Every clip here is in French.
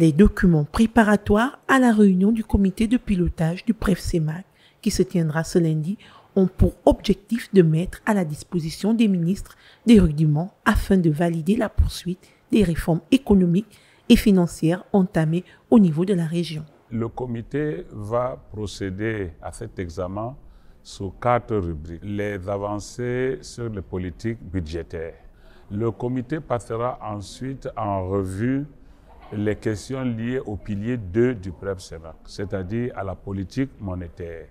Les documents préparatoires à la réunion du comité de pilotage du PREF-CEMAC qui se tiendra ce lundi ont pour objectif de mettre à la disposition des ministres des rudiments afin de valider la poursuite des réformes économiques et financières entamées au niveau de la région. Le comité va procéder à cet examen sous quatre rubriques. Les avancées sur les politiques budgétaires. Le comité passera ensuite en revue les questions liées au pilier 2 du prep c'est-à-dire à la politique monétaire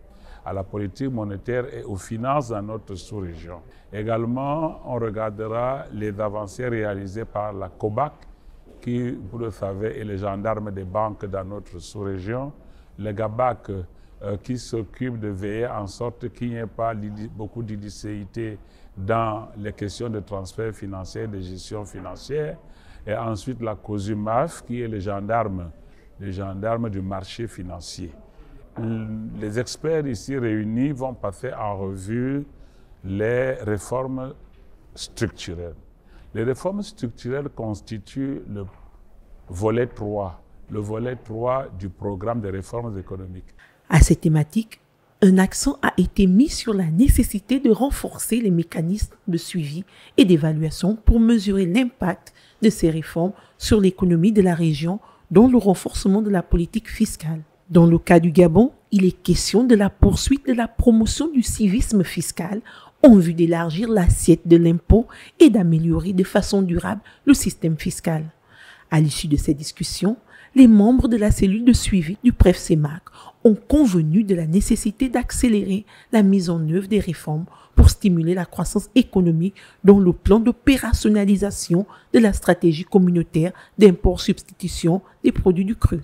à la politique monétaire et aux finances dans notre sous-région. Également, on regardera les avancées réalisées par la COBAC, qui, vous le savez, est le gendarme des banques dans notre sous-région, le GABAC, qui s'occupe de veiller en sorte qu'il n'y ait pas beaucoup d'illicéité dans les questions de transfert financier, de gestion financière, et ensuite la COSUMAF, qui est le gendarme, le gendarme du marché financier les experts ici réunis vont passer en revue les réformes structurelles. Les réformes structurelles constituent le volet 3, le volet 3 du programme de réformes économiques. À cette thématique, un accent a été mis sur la nécessité de renforcer les mécanismes de suivi et d'évaluation pour mesurer l'impact de ces réformes sur l'économie de la région, dont le renforcement de la politique fiscale. Dans le cas du Gabon, il est question de la poursuite de la promotion du civisme fiscal en vue d'élargir l'assiette de l'impôt et d'améliorer de façon durable le système fiscal. À l'issue de ces discussions, les membres de la cellule de suivi du PREF-CEMAC ont convenu de la nécessité d'accélérer la mise en œuvre des réformes pour stimuler la croissance économique dans le plan d'opérationnalisation de la stratégie communautaire d'import-substitution des produits du cru.